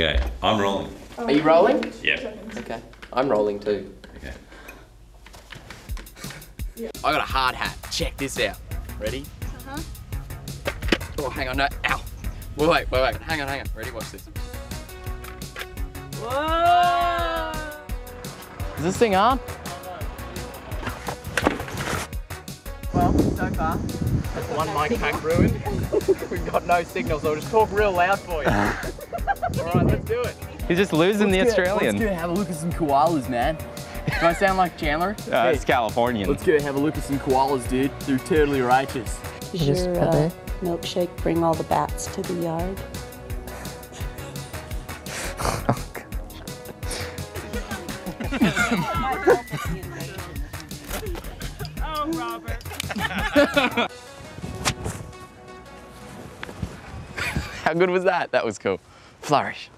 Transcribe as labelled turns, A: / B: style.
A: Okay, I'm rolling.
B: Are you rolling?
A: Yeah.
B: Okay. I'm rolling too.
A: Okay.
B: I got a hard hat. Check this out. Ready? Uh-huh. Oh, hang on. No. Ow. Wait, wait, wait, wait. Hang on, hang on. Ready? Watch this. Whoa! Is this thing on? Well, so far, that's one mic pack ruined. We've got no signal, so I'll just talk real loud for you. All right, let's do it.
C: He's just losing the Australian.
B: Let's go have a look at some koalas, man. Do I sound like Chandler?
C: Uh, it's Californian.
B: Let's go have a look at some koalas, dude. They're totally righteous.
D: Does your uh, milkshake bring all the bats to the yard? Oh, oh, Robert.
C: How good was that? That was cool. Flourish.